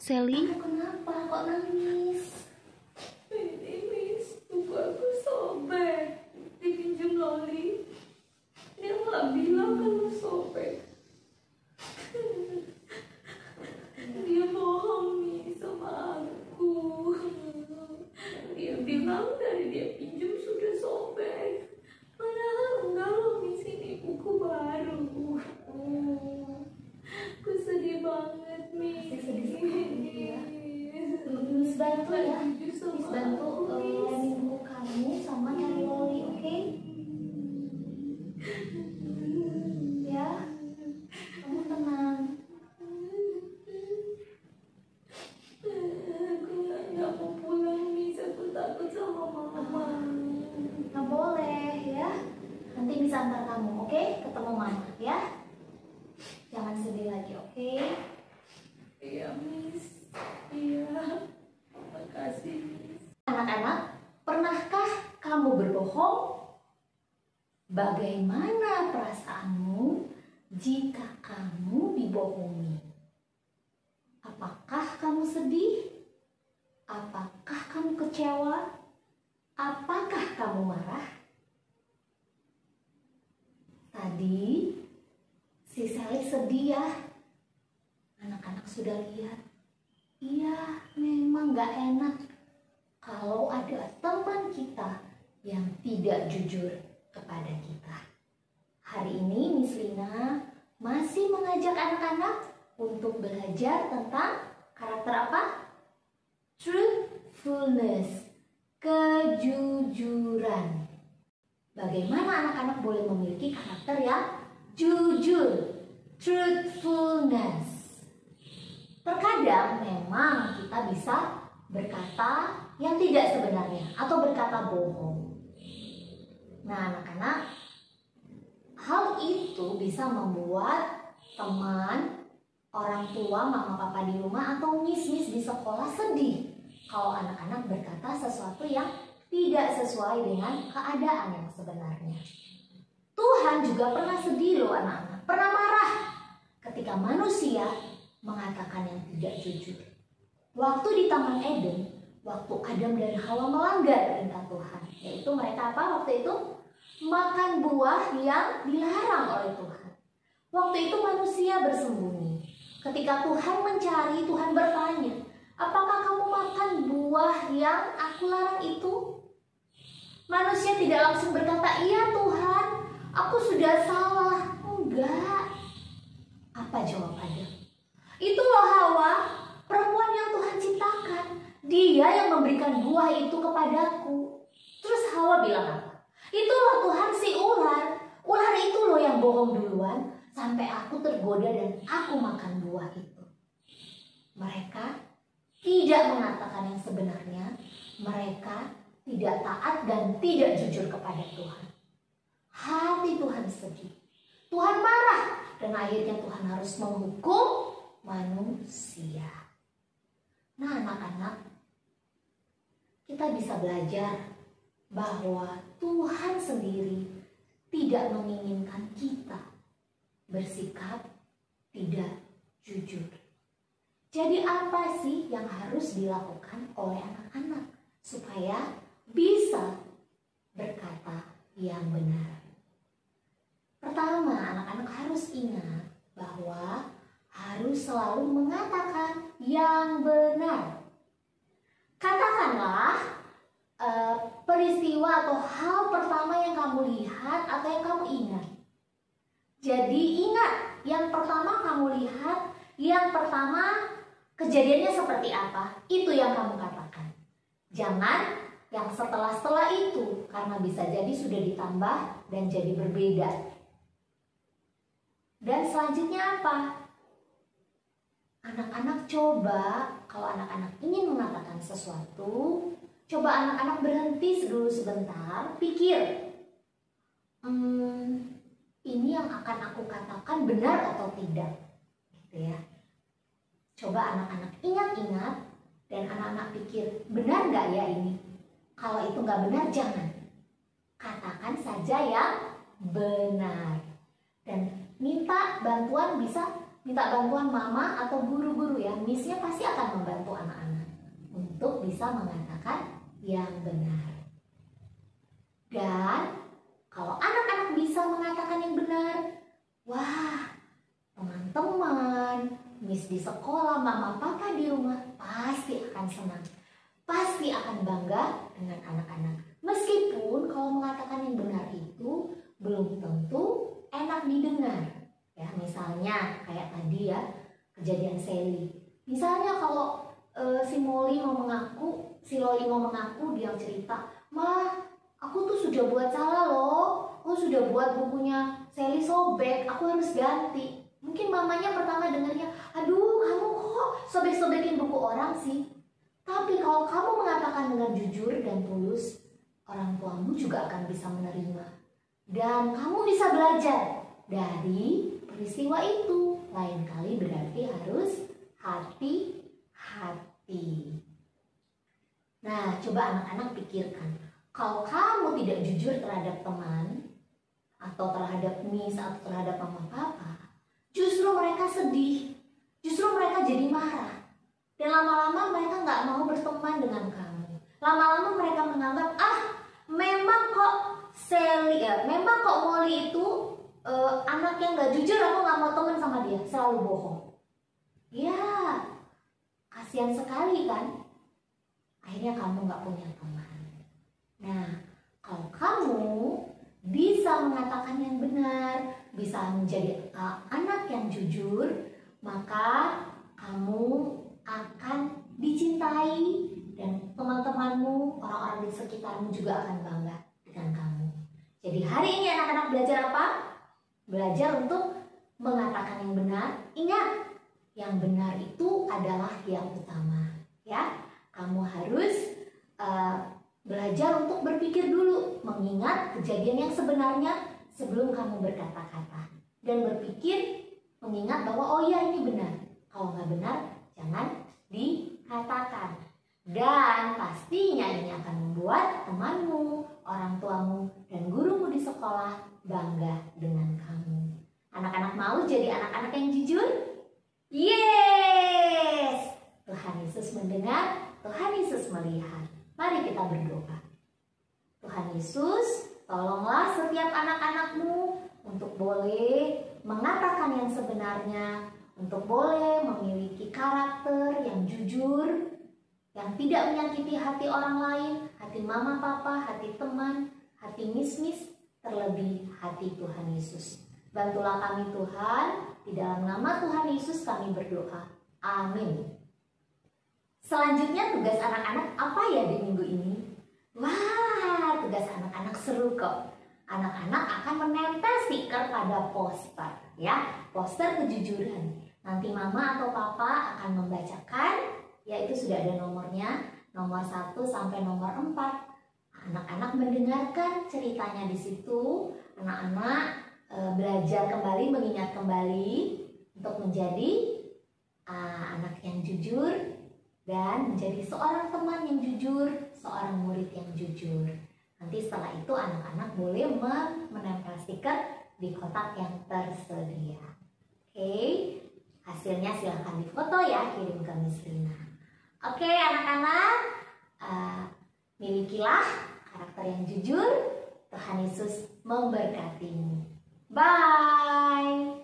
Sally, Kamu kenapa kok nangis? Ini Miss, buku aku sobek. Dipinjam Loli. Dia malah bilang kalau sobek. Dia bohong nih sama aku. Dia bilang dari dia pinjam sudah sobek. Padahal enggak loh Miss ini buku baru. Aku sedih banget Miss. Pasti sedih sekali, ya. Miss bantu ya. Miss bantu uh, lemin buku kamu sama cari loli, oke? Ya, kamu tenang. Aku nggak mau pulang Miss, aku takut sama mama. Nggak boleh ya. Nanti bisa antar kamu, oke? Ketemu mama ya. Jangan sedih lagi, oke? Iya Miss, iya. Makasih Miss. Anak-anak, pernahkah kamu berbohong? Bagaimana perasaanmu jika kamu dibohongi? Apakah kamu sedih? Apakah kamu kecewa? Apakah kamu marah? Tadi si Sally sedih ya. Anak-anak sudah lihat. Iya, memang gak enak kalau ada teman kita yang tidak jujur kepada kita. Hari ini Miss Lina masih mengajak anak-anak untuk belajar tentang karakter apa? Truthfulness, kejujuran. Bagaimana anak-anak boleh memiliki karakter yang jujur? Truthfulness. Terkadang memang kita bisa berkata yang tidak sebenarnya atau berkata bohong. Nah, anak-anak, hal itu bisa membuat teman, orang tua, mama, papa di rumah atau miss-miss di sekolah sedih kalau anak-anak berkata sesuatu yang tidak sesuai dengan keadaan yang sebenarnya. Tuhan juga pernah sedih loh anak-anak, pernah marah ketika manusia mengatakan yang tidak jujur. Waktu di Taman Eden, waktu Adam dan Hawa melanggar perintah Tuhan, yaitu mereka apa waktu itu? Makan buah yang dilarang oleh Tuhan. Waktu itu manusia bersembunyi. Ketika Tuhan mencari, Tuhan bertanya, apakah kamu makan buah yang aku larang itu? Manusia tidak langsung berkata, iya Tuhan, aku sudah salah. Enggak. Apa jawab Adam? Itu loh Hawa, perempuan yang Tuhan ciptakan. Dia yang memberikan buah itu kepadaku. Terus Hawa bilang apa? Itu loh Tuhan si ular. Ular itu loh yang bohong duluan sampai aku tergoda dan aku makan buah itu. Mereka tidak mengatakan yang sebenarnya. Mereka tidak taat dan tidak jujur kepada Tuhan. Hati Tuhan sedih. Tuhan marah dan akhirnya Tuhan harus menghukum manusia. Nah, anak-anak, kita bisa belajar bahwa Tuhan sendiri tidak menginginkan kita bersikap tidak jujur. Jadi apa sih yang harus dilakukan oleh anak-anak supaya bisa berkata yang benar? Pertama, anak-anak harus ingat bahwa harus selalu mengatakan yang benar. Katakanlah eh, peristiwa atau hal pertama yang kamu lihat atau yang kamu ingat. Jadi ingat, yang pertama kamu lihat, yang pertama kejadiannya seperti apa, itu yang kamu katakan. Jangan yang setelah-setelah itu, karena bisa jadi sudah ditambah dan jadi berbeda. Dan selanjutnya apa? Anak-anak coba, kalau anak-anak ingin mengatakan sesuatu, coba anak-anak berhenti dulu sebentar, pikir. Hmm, ini yang akan aku katakan benar atau tidak? Gitu ya. Coba anak-anak ingat-ingat dan anak-anak pikir, benar nggak ya ini? Kalau itu nggak benar, jangan. Katakan saja yang benar. Dan minta bantuan bisa minta bantuan mama atau guru-guru ya, missnya pasti akan membantu anak-anak untuk bisa mengatakan yang benar. Dan kalau anak-anak bisa mengatakan yang benar, wah teman-teman, miss di sekolah, mama papa di rumah pasti akan senang. Pasti akan bangga dengan anak-anak. Meskipun kalau mengatakan yang benar itu belum tentu enak didengar. Ya, misalnya kayak tadi ya kejadian Sally. Misalnya kalau e, si Molly mau mengaku, si Loli mau mengaku dia cerita, "Ma, aku tuh sudah buat salah loh. Aku sudah buat bukunya Sally sobek, aku harus ganti." Mungkin mamanya pertama dengarnya, "Aduh, kamu kok sobek-sobekin buku orang sih?" Tapi kalau kamu mengatakan dengan jujur dan tulus, orang tuamu juga akan bisa menerima. Dan kamu bisa belajar dari peristiwa itu. Lain kali berarti harus hati-hati. Nah, coba anak-anak pikirkan. Kalau kamu tidak jujur terhadap teman, atau terhadap miss, atau terhadap mama papa, justru mereka sedih. Justru mereka jadi marah. Dan lama-lama mereka nggak mau berteman dengan kamu. Lama-lama mereka menganggap, ah memang kok Sally ya, memang kok Molly itu uh, anak yang gak jujur, aku nggak mau temen sama dia, selalu bohong. Ya, kasihan sekali kan. Akhirnya kamu nggak punya teman. Nah, kalau kamu bisa mengatakan yang benar, bisa menjadi uh, anak yang jujur, maka kamu akan dicintai dan teman-temanmu, orang-orang di sekitarmu juga akan bangga dengan kamu. Jadi hari ini anak-anak belajar apa? Belajar untuk mengatakan yang benar. Ingat, yang benar itu adalah yang utama. Ya, kamu harus uh, belajar untuk berpikir dulu, mengingat kejadian yang sebenarnya sebelum kamu berkata-kata dan berpikir mengingat bahwa oh ya ini benar. Kalau nggak benar, jangan dikatakan. Dan pastinya ini akan membuat temanmu, orang tuamu, dan gurumu di sekolah bangga dengan kamu. Anak-anak mau jadi anak-anak yang jujur? Yes! Tuhan Yesus mendengar, Tuhan Yesus melihat. Mari kita berdoa. Tuhan Yesus, tolonglah setiap anak-anakmu untuk boleh mengatakan yang sebenarnya, untuk boleh memiliki karakter yang jujur, yang tidak menyakiti hati orang lain, hati mama papa, hati teman, hati mis-mis, terlebih hati Tuhan Yesus. Bantulah kami Tuhan, di dalam nama Tuhan Yesus kami berdoa. Amin. Selanjutnya tugas anak-anak apa ya di minggu ini? Wah, anak-anak seru kok. Anak-anak akan menempel stiker pada poster, ya, poster kejujuran. Nanti mama atau papa akan membacakan yaitu sudah ada nomornya, nomor 1 sampai nomor 4. Anak-anak mendengarkan ceritanya di situ, anak-anak e, belajar kembali, mengingat kembali untuk menjadi uh, anak yang jujur dan menjadi seorang teman yang jujur, seorang murid yang jujur. Nanti setelah itu anak-anak boleh menempel stiker di kotak yang tersedia. Oke, hasilnya silahkan difoto ya, kirim ke Miss Rina. Oke anak-anak, uh, milikilah karakter yang jujur. Tuhan Yesus memberkatimu. Bye.